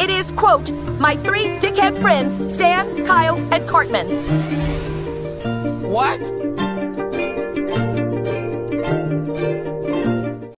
It is, quote, my three dickhead friends, Stan, Kyle, and Cartman. What?